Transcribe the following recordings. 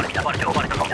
暴れて暴れれた。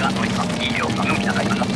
が乗ります。いいよ、頼みなさい。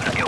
cover.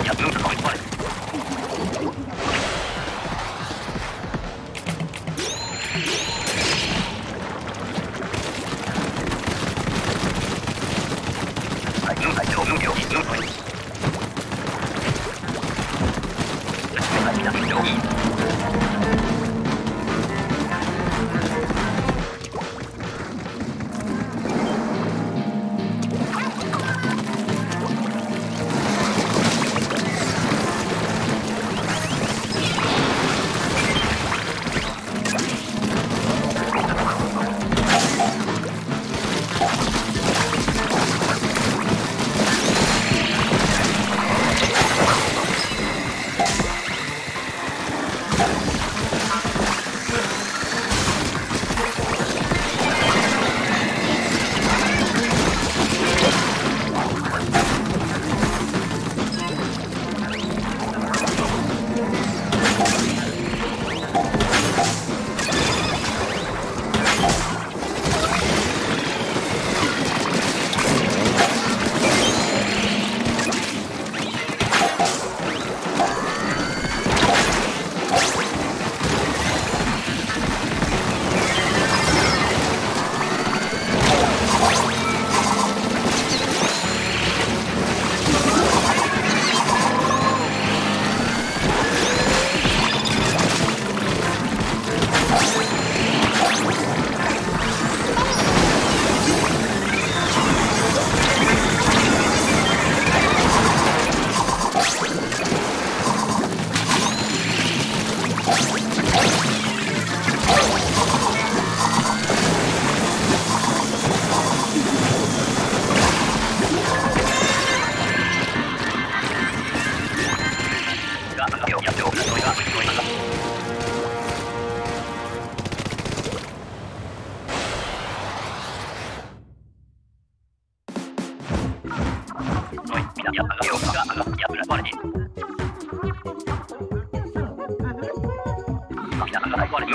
我今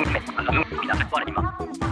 我今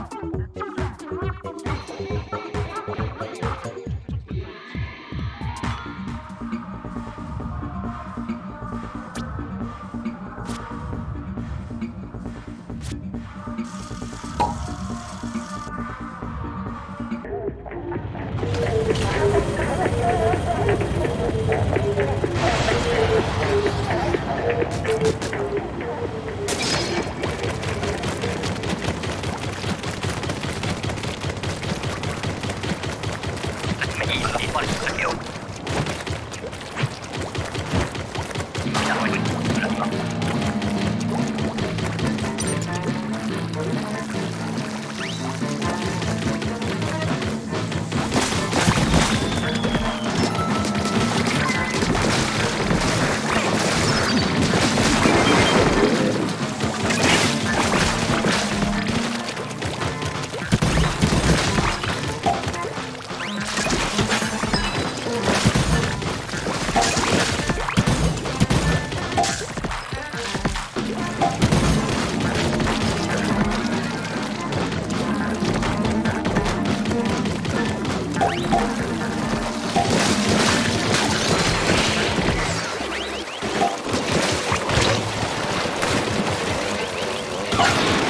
Oh.